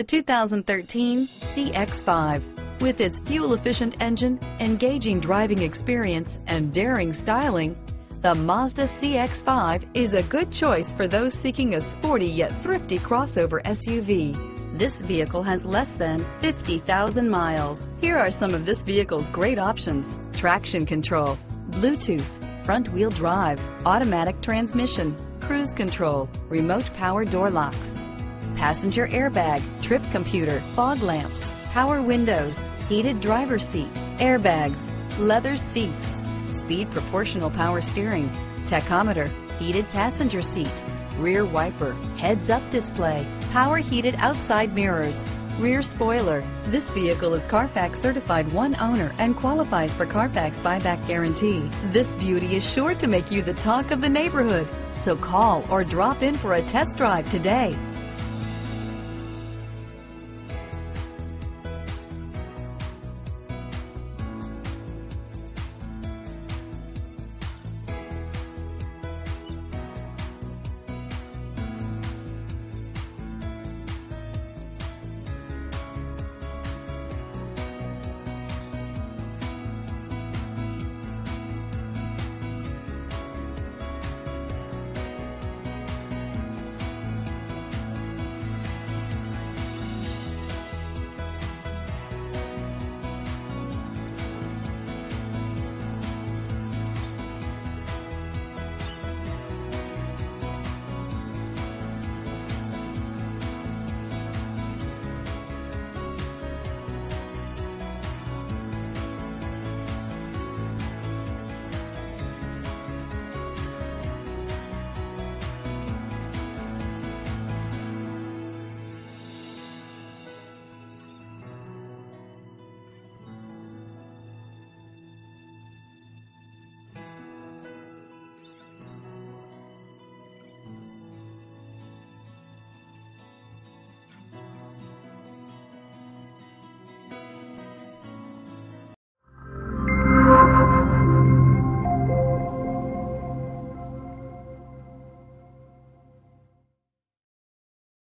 The 2013 CX-5. With its fuel-efficient engine, engaging driving experience, and daring styling, the Mazda CX-5 is a good choice for those seeking a sporty yet thrifty crossover SUV. This vehicle has less than 50,000 miles. Here are some of this vehicle's great options. Traction control, Bluetooth, front wheel drive, automatic transmission, cruise control, remote power door locks, passenger airbag, trip computer, fog lamps, power windows, heated driver seat, airbags, leather seats, speed proportional power steering, tachometer, heated passenger seat, rear wiper, heads up display, power heated outside mirrors, rear spoiler. This vehicle is Carfax certified one owner and qualifies for Carfax buyback guarantee. This beauty is sure to make you the talk of the neighborhood. So call or drop in for a test drive today.